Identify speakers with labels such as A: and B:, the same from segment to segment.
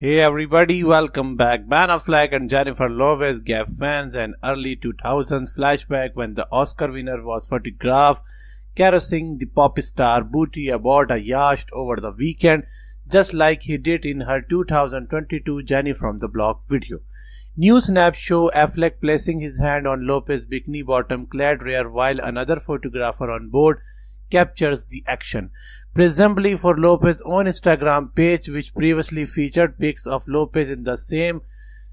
A: Hey everybody, welcome back. Ben Affleck and Jennifer Lopez gave fans an early 2000s flashback when the Oscar winner was photographed caressing the pop star booty aboard a yacht over the weekend, just like he did in her 2022 Jenny from the Block video. New snaps show Affleck placing his hand on Lopez's bikini bottom clad rear while another photographer on board captures the action, presumably for Lopez's own Instagram page, which previously featured pics of Lopez in the same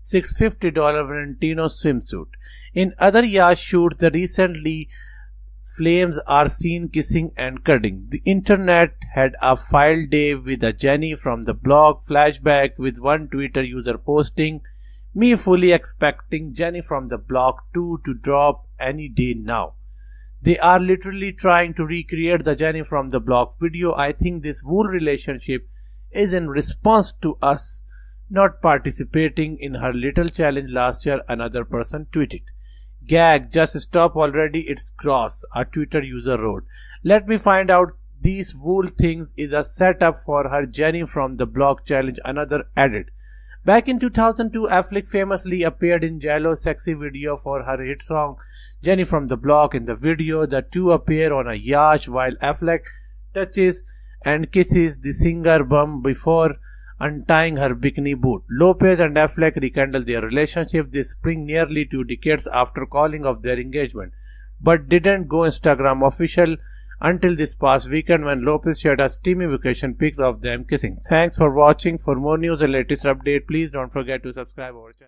A: $650 Valentino swimsuit. In other yacht shoots, the recently flames are seen kissing and cuddling. The internet had a file day with a Jenny from the Block flashback with one Twitter user posting, me fully expecting Jenny from the Block 2 to drop any day now. They are literally trying to recreate the Jenny from the block video. I think this whole relationship is in response to us not participating in her little challenge last year, another person tweeted. Gag, just stop already, it's gross, a Twitter user wrote. Let me find out these wool thing is a setup for her Jenny from the block challenge, another added. Back in 2002, Affleck famously appeared in JLo's sexy video for her hit song Jenny from the Block. In the video, the two appear on a yacht while Affleck touches and kisses the singer bum before untying her bikini boot. Lopez and Affleck rekindled their relationship this spring nearly two decades after calling off their engagement, but didn't go Instagram official until this past weekend when Lopez shared a steamy vacation pics of them kissing. Thanks for watching. For more news and latest update, please don't forget to subscribe our channel.